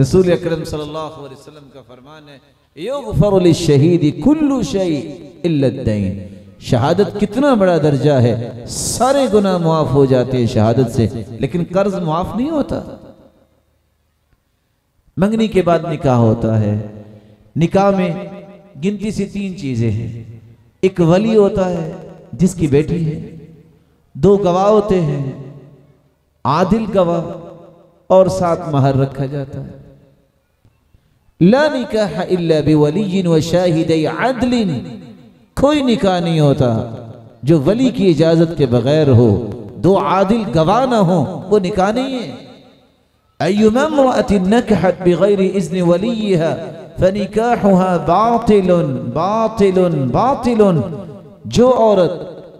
رسول اکرم صلی اللہ علیہ وسلم کا فرمان ہے، یغفر للشہید کل شیء الا الدین۔ شہادت کتنا بڑا درجہ ہے، سارے گناہ معاف ہو جاتے ہیں شہادت سے، لیکن قرض معاف نہیں ہوتا۔ منگنی کے بعد نکاح ہوتا ہے۔ نکاح میں گنتی سے تین چیزیں ہیں۔ ایک ولی ہوتا ہے، جس کی بیٹی ہے۔ دو گواہ ہوتے ہیں۔ عادل گواہ اور ساتھ مہر رکھا جاتا ہے۔ لا نکاح الا بولی و شاہدی عدل. کوئی نکاح نہیں ہوتا جو ولی کی اجازت کے بغیر ہو، دو عادل گواہ نہ ہو وہ نکاح نہیں ہے۔ ایما امرأة نکحت بغیر اذن ولیها فنکاحها باطل باطل باطل، جو عورت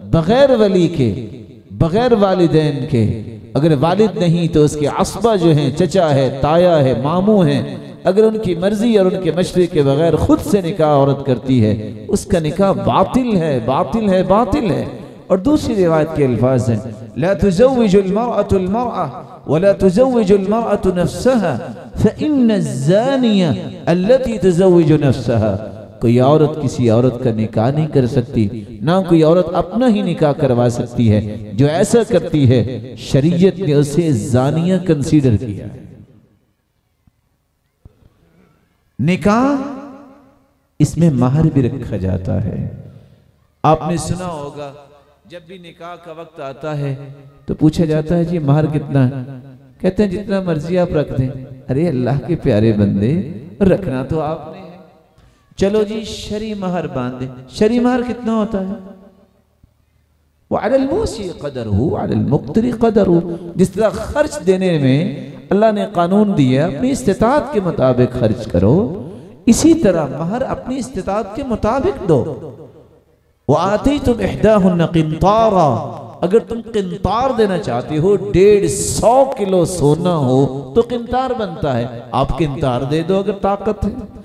بغیر ولی کے، بغیر والدین کے، اگر والد نہیں تو اس کے عصبہ جو ہیں، چچا ہے، تایا ہے، ماموں ہیں اگر ان کی مرضی اور ان کے مشورے کے بغیر خود سے نکاح عورت کرتی ہے، اس کا نکاح باطل ہے باطل ہے باطل ہے۔ اور دوسری روایت کے الفاظ ہیں۔ لا تزوج المرأة المرأة ولا تزوج المرأة نفسها فإن الزانية التي تزوج نفسها۔ کوئی عورت کسی عورت کا نکاح نہیں کر سکتی، نہ کوئی عورت اپنا ہی نکاح کروا سکتی ہے، جو ایسا کرتی ہے، شریعت نے اسے زانیہ کنسیڈر کیا۔ ہے نکاح اس میں مہر بھی رکھا جاتا ہے۔ آپ نے سنا ہوگا، جب بھی نکاح کا وقت آتا ہے تو پوچھا جاتا ہے جی مہر کتنا ہے؟ کہتے ہیں، جتنا مرضی آپ رکھ دیں۔ ارے، اللہ کے پیارے بندے، رکھنا تو آپ نے چلو جی شری مہر باندھے شری مہر کتنا ہوتا ہے؟ وَعَلَى الْمُوسِي قَدَرُهُ وَعَلَى الْمُقْتِرِ قَدَرُهُ جس طرح خرچ دینے میں اللہ نے قانون دیا اپنی استطاعت کے مطابق خرچ کرو۔ اسی طرح مہر اپنی استطاعت کے مطابق دو۔ وَآتَيْتُمْ إِحْدَاهُنَّ قِنْطَارًا۔ اگر تم قنطار دینا چاہتے ہو، ڈیڑھ سو کلو سونا ہو، تو قنطار بنتا ہے۔ آپ قنطار دے دو اگر طاقت ہے۔